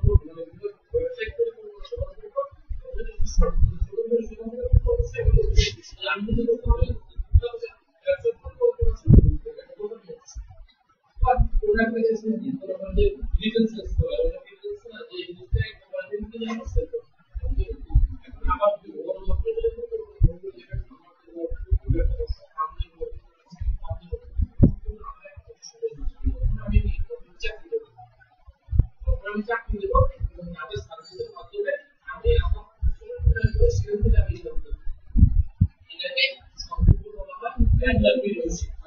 ওয়েবসাইট করে কোনো সবার আমি যদি করতে হবে ব্যবসা করতে and let me know.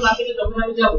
काफ़ी तो कभी ना जाओ।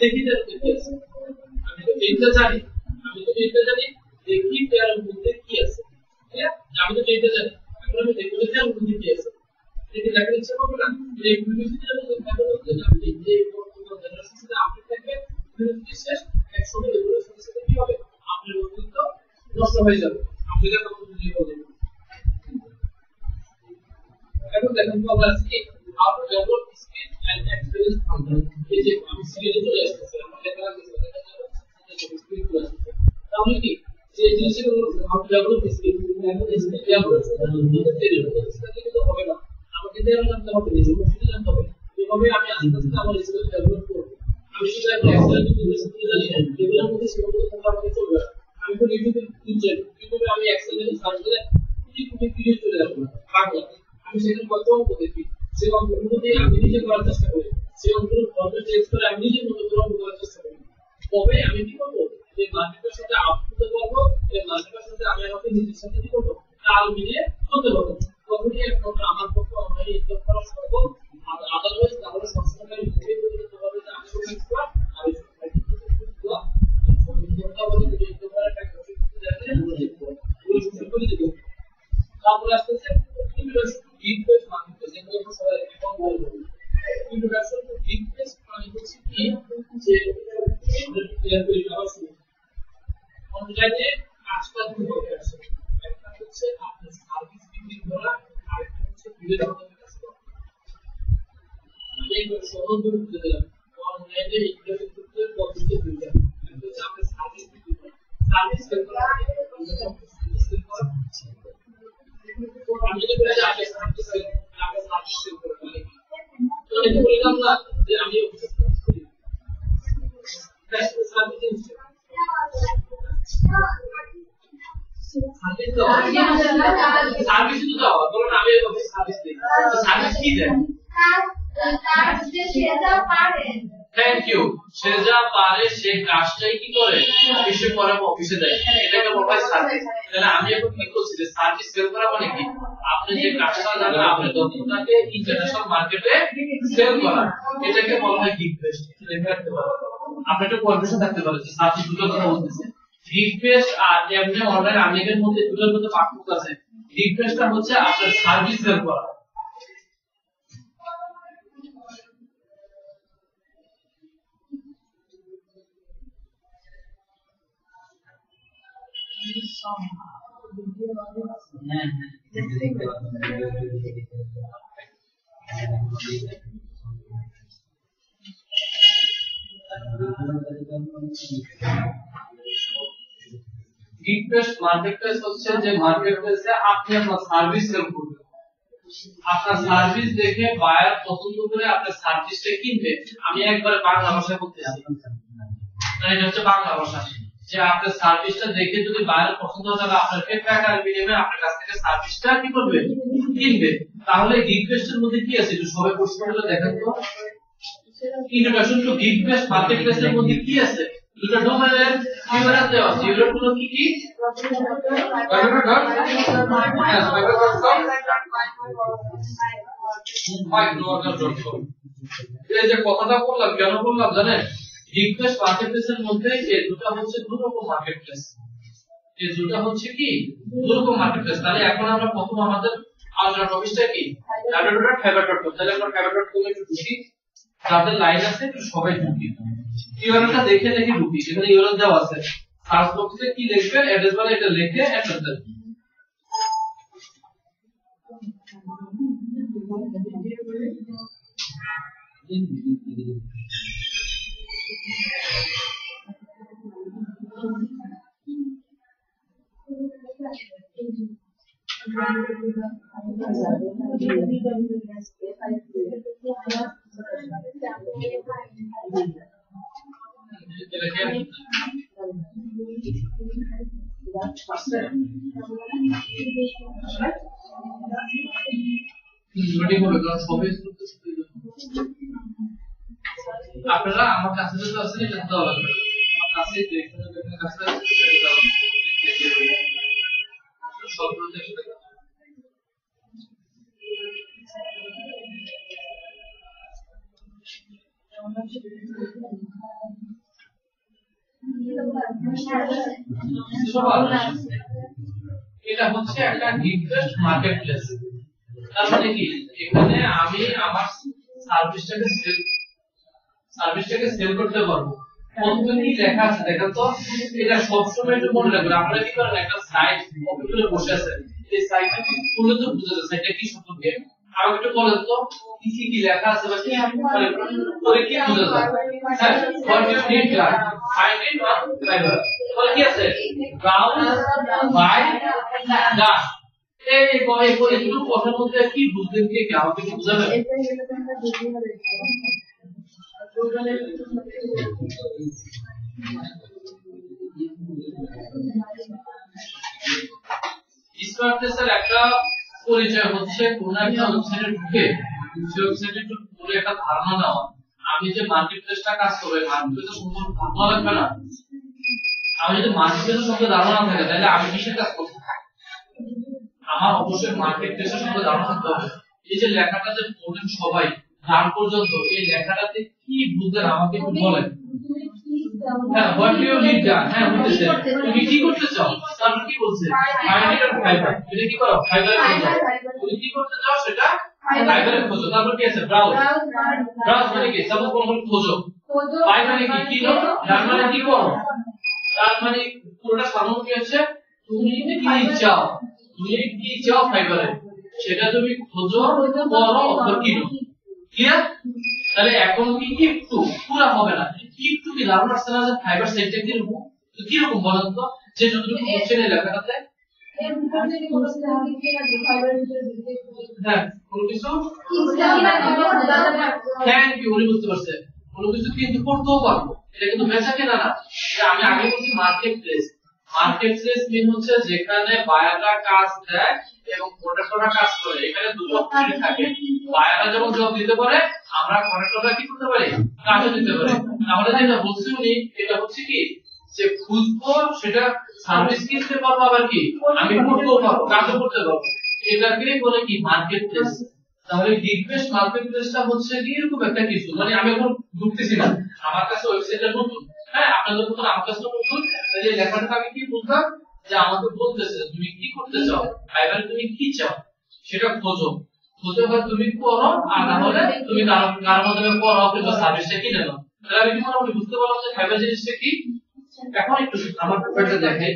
দেখিতে জানি, আমি তো দেখতে জানি দেখি তার কি আছে, ঠিক আছে? তো দেখতে জানি, এখন আমি দেখতে তার মধ্যে কি আছে। না? এই যে আপনি থাকবে ইউনিভার্সিটি শেষ একসময় রেগুলেশন সাথে নষ্ট হয়ে যাবে। সে যা পারে, সে কাজটাই কি করে? অফিসে করে অফিসে দেয় এটাকে বলা হয় সার্ভিস তাহলে আমি এখন কি করছি যে সার্ভিস সেল করা মানে কি? আপনি যে কাজটা জানেন আপনার দক্ষতাকে ইন্টারন্যাশনাল মার্কেটে সেল করা। এটাকে বলা হয় গিগ বেস্ট লেখা রাখতে পারেন আপনি একটু কনফিউশন থাকতে পারে যে সার্ভিস দুটো কথা বলতেছে। গিগ বেস্ট আর এমনি অনলাইন আর্নিংয়ের মধ্যে দুটোর মধ্যে পার্থক্য আছে। গিগ বেস্টটা হচ্ছে আপনার সার্ভিস সেল করা। হচ্ছে যে মার্কেট প্লেসে আপনি আপনার সার্ভিস সেল করবেন। আপনার সার্ভিস দেখে বায়ার পছন্দ করে আপনার সার্ভিসটা কিনবে। আমি একবার বাংলা ভাষায় বলতেছি মানে এটা হচ্ছে বাংলা ভাষা। যে আপনার সার্ভিসটা দেখে যদি বাইরে পছন্দ হয়, তাহলে আপনার ফেক টাকার বিনিময়ে আপনার কাছ থেকে সার্ভিসটা কি করবে? কিনবে। তাহলে গিগ বেস্টের মধ্যে কি আছে? একটু সবাই প্রশ্নগুলো দেখেন তো। ইন্ট্রোডাকশন টু মার্কেট প্লেসের মধ্যে কি আছে? দুটো ডোমেনের কিওয়ার্ড দেওয়া আছে এগুলো গুলো কি কি? যে কথাটা বললাম, কেন বললাম জানেন? গিগ বেস্ট মার্কেট প্লেসের মধ্যে এই দুটো হচ্ছে দু রকম মার্কেট প্লেস এই দুটো হচ্ছে কি? দু রকম মার্কেট প্লেস তাহলে এখন আমরা প্রথম আমাদের আলোচনা টপিকটা কি? Www ফাইবার ডট কম তাহলে আমরা ফাইবার ডট কম একটু ঢুকি। যাদের লাইন আছে একটু সবাই ঢুকি। ইউআরএলটা দেখে দেখে ঢুকি। এখানে ইউআরএল দেওয়া আছে। সার্চ বক্সে কি লিখবেন অ্যাড্রেস বারে এটা লিখে এন্টার দেন এটা লিখে আসছে রেডি হবে কারণ সবাই করতেছে তো এই জন্য। আপনারা আমার কাছে যেটা আছে এটা দেওয়া লাগবে আমার কাছে যেখানে যেখানে কাছে এটা হচ্ছে একটা নির্দিষ্ট মার্কেট প্লেস তার মানে কি? এখানে আমি আমার সার্ভিসটাকে সেল সার্ভিসটাকে সেল করতে পারব। প্রথমে কি লেখা আছে দেখেন তো এটা সবসময় একটু মনে রাখবেন। আপনারা কি করেন, একটা সাইট কম্পিউটারে বসে আছেন, এই সাইটটা কি খুলে তো বুঝে যাচ্ছে এটা কি সম্পর্কে? আমাকে একটু বলেন তো, কি কি কি লেখা আছে বা কি করে কি বুঝে যায়? হ্যাঁ what you need like find it on fiverr বলে কি আছে? Browse buy dash এই বই বই একটু কথার মধ্যে কি বুঝলেন কি আমাকে বুঝাবেন? একটা পরিচয় হচ্ছে, কোন একটা ওয়েবসাইটে ঢুকে সেই ওয়েবসাইটে পুরো একটা ধারণা নেওয়া আমি যে মার্কেট প্লেসটা কাজ করবে মার্কেট ধারণা লাগবে না? আমি যদি ধারণা থাকে, তাহলে আমি কিসের কাজ আমার অবশ্যই মার্কেট প্লেসের সম্পর্কে ধারণা থাকতে হবে। এই যে লেখাটা যে পড়েন সবাই গান পর্যন্ত এই লেখাটাতে কি বুঝলেন? আমাকে একটু বলেন। তুমি কি চাও? ফাইবার ফাইবার ফাইবার তুমি কি চাও সেটা? ফাইবারে কি আছে? তুমি ফাইবারে সেটা তুমি খোঁজো, করো কিনো। ক্লিয়ার তাহলে এখন কি একটু পুরো হবে না। কি? না? যে ফাইবার সেটটা তো কীরকম বলেন তো? যে যতটুকু এই লেখাটাতে হ্যাঁ কোনো কিছু? থ্যাংক ইউ উনি বুঝতে পারছে। কোনো কিছু কিন্তু করতেও পারব। এটা কিন্তু বেচা কেনা না। আমি আগে বলছি market place market place mean হচ্ছে যেখানে বায়াররা কাজ দেয় এবং প্রোডাক্টররা কাজ করে। এখানে দুটো অপশন থাকে। বায়াররা যখন জব দিতে পারে আমরা কন্ট্রাক্টররা কি করতে পারি? কাজও দিতে পারি। তাহলে যেটা বলছি উনি এটা হচ্ছে কি? যে খুঁজবো সেটা সার্ভিস কিনতে পারব আবার কি? আমি করতেও পারব কাজও করতে পারব। এটাকেই বলে কি? মার্কেট প্লেস তাহলে ডিগবেস্ট মার্কেট প্লেসটা হচ্ছে কি? এরকম একটা কিছু। মানে আমি এখন ঢুকতেছি না। আমার কাছে ওয়েবসাইটটা নতুন। হ্যাঁ আপনাদের মতন আমার কাছে নতুন এই লেখাটা আমি কি বলতাম যে আমাকে বলতেছে, তুমি কি করতে চাও? ফাইবার তুমি কি চাও? সেটা খোঁজো। খুঁজে হয় তুমি করো আর না হলে তুমি কারও কারোর মাধ্যমে করো কিংবা সার্ভিসটা কিনে নাও। তাহলে আমি মোটামুটি বুঝতে পারলাম যে ফাইবার জিনিসটা কি? এখন একটু আমার প্রোফাইলটা দেখে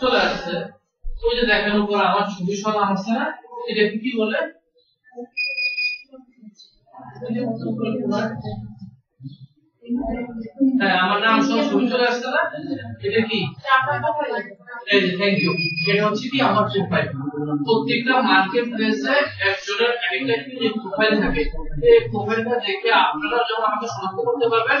চলে আসছে। ওই যে দেখেন উপর আমার ছবি সব আসছে না এটা কি বলে? হ্যাঁ আমার নাম সব আসছে না এটা কি? থ্যাংক ইউ এটা হচ্ছে কি আমার প্রোফাইল প্রত্যেকটা মার্কেট প্লেসে একজনের একটা প্রোফাইল থাকে। এই প্রোফাইলটা দেখে আপনারা যখন আমাকে শনাক্ত করতে পারবেন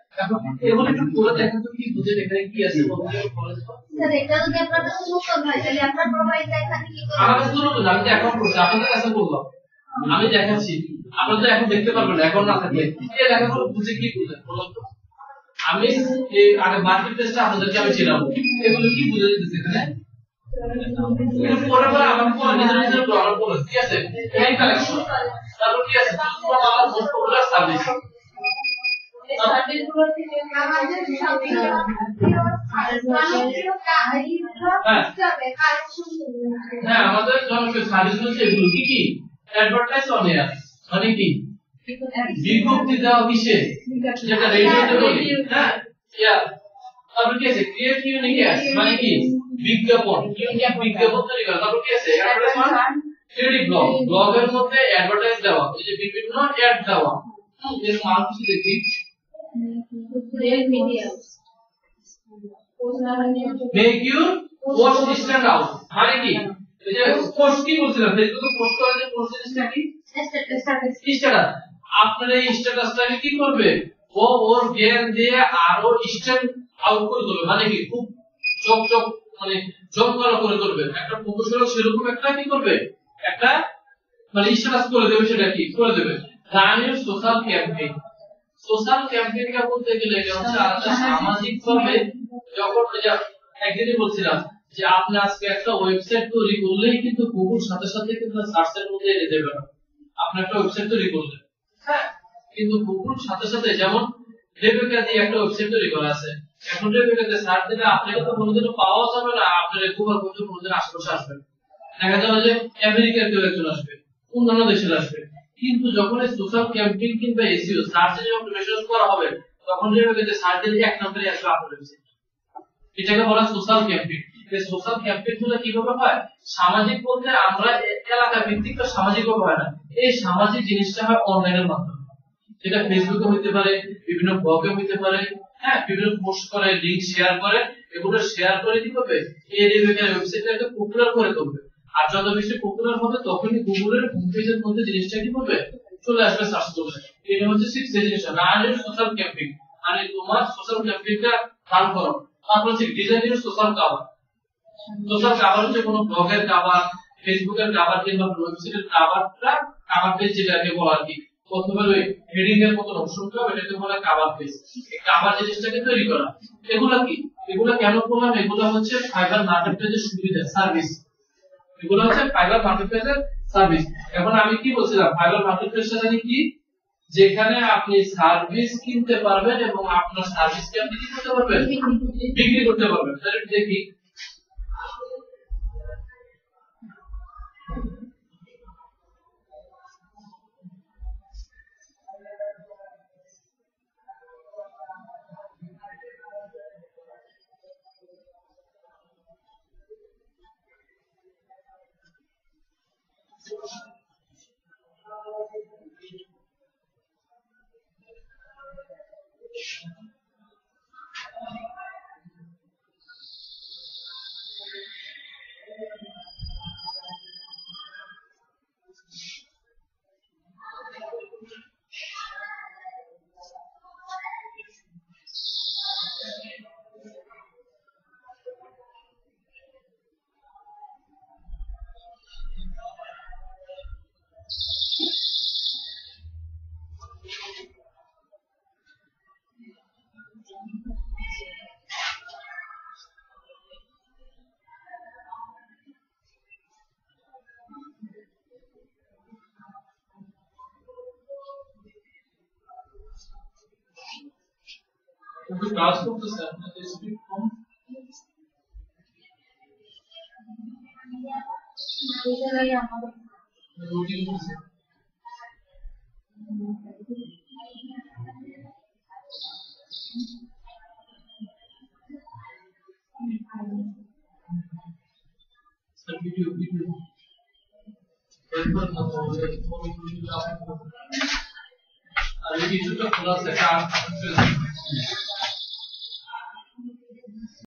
আমি দেখাচ্ছি আপনারা তো এখন দেখতে পারবেন না, এখন না থাকলে বুঝে কি আমি আগে মার্কেট আপনাদেরকে আমি ছিলাম এগুলো কি বুঝে এখানে? এগুলো পরে পরে আমাকে পরে নিজের নিজের ঠিক আছে? কালেকশন তারপর কি আছে? সার্ভিস হ্যাঁ মানে বিজ্ঞপ্তি দেওয়া বলি। হ্যাঁ কি আছে? মানে বিজ্ঞাপন। বিজ্ঞাপন থ্রিডি ব্লগের মধ্যে অ্যাডভার্টাইজ দেওয়া বিভিন্ন অ্যাড দেওয়া। দেখি। Make your post stand out মানে কি? এই যে পোস্ট কি বলছিলাম? ফেসবুকে পোস্ট করার যে পোস্ট জিনিসটা কি? স্ট্যাটাস আপনার এই স্ট্যাটাসটাকে কি করবে ও ওর জ্ঞান দিয়ে আরও স্ট্যান্ড আউট করে দেবে মানে কি? খুব চকচক মানে জমকালো করে তুলবে একটা প্রকৌশল সেরকম একটা কি করবে? একটা মানে স্ট্যাটাস করে দেবে সেটা কি? করে দেবে। Run your social campaign social ক্যাম্পেইনটা বলতে গেলে এটা হচ্ছে আলাদা সামাজিক ভাবে যখন একদিনই বলছিলাম যে আপনি আজকে একটা ওয়েবসাইট তৈরি করলেই কিন্তু গুগল সাথে সাথে কিন্তু সার্চের মধ্যে এনে দেবে না। আপনি একটা ওয়েবসাইট তৈরি করলেন। হ্যাঁ কিন্তু গুগল সাথে সাথে যেমন রেবেকা দিয়ে একটা ওয়েবসাইট তৈরি করা আছে। এখন রেবেকাতে সার্চ দিলে আপনাকে তো কোনোদিনও পাওয়া যাবে না আপনার গুগল করতে কোনোদিন আশেপাশে আসবে। দেখা যাবে যে আমেরিকার কেউ একজন আসবে অন্যান্য দেশের আসবে। কিন্তু যখন এই সোশ্যাল ক্যাম্পিং কিংবা এসিও সার্চে যখন মেসেজ করা হবে, তখন রেবেকাতে সার্চ দিলে এক নম্বরে আসবে আপনার ওয়েবসাইট এটাকে বলা সোশ্যাল ক্যাম্পিং এই সোশ্যাল ক্যাম্পিংগুলো কীভাবে হয়? সামাজিক বলতে আমরা এলাকা ভিত্তিক তো সামাজিক হয় না। এই সামাজিক জিনিসটা হয় অনলাইনের মাধ্যমে। যেটা ফেসবুকে হইতে পারে, বিভিন্ন ব্লগে হইতে পারে হ্যাঁ বিভিন্ন পোস্ট করে লিংক শেয়ার করে, এগুলো শেয়ার করে কি করবে এই রেবেকার ওয়েবসাইটটাকে পপুলার করে তুলবে। আর যত বেশি পপুলার হবে, তখনই গুগলের হোম পেজের মধ্যে জিনিসটা কি করবে? চলে আসবে সার্চ করবে এটা হচ্ছে সিক্স জিনিসটা না হলে সোশ্যাল ক্যাম্পিং মানে তোমার সোশ্যাল ক্যাম্পিংটা রান করো। তারপর হচ্ছে ডিজাইনের সোশ্যাল কাভার সোশ্যাল কাভার হচ্ছে কোনো ব্লগের কাভার ফেসবুকের কাভার কিংবা ওয়েবসাইটের কাভারটা কাভার পেজ যেটাকে বলা আর কি। প্রথমে ওই হেডিং এর মতন অপশনটা এটাকে বলা কাভার পেজ কাভার জিনিসটাকে তৈরি করা। এগুলো কি? এগুলো কেন করলাম? এগুলো হচ্ছে ফাইবার মার্কেট পেজের সুবিধা সার্ভিস এগুলো হচ্ছে ফাইবার পেজের সার্ভিস এখন আমি কি বলছিলাম? ফাইবার পেজ মানে কি? যেখানে আপনি সার্ভিস কিনতে পারবেন এবং আপনার সার্ভিসকে আপনি কি করতে পারবেন? বিক্রি করতে পারবেন। তাহলে একটু দেখি একটু কাজ করতেছে আপনাদের স্পিড কম বিদ্যালয়ে আমাদের রুটিন করছে স্যার ভিডিও ভিডিও এরপর না বলে ওই ভিডিও আপলোড আর এই কিছুটা খোলা আছে কাজ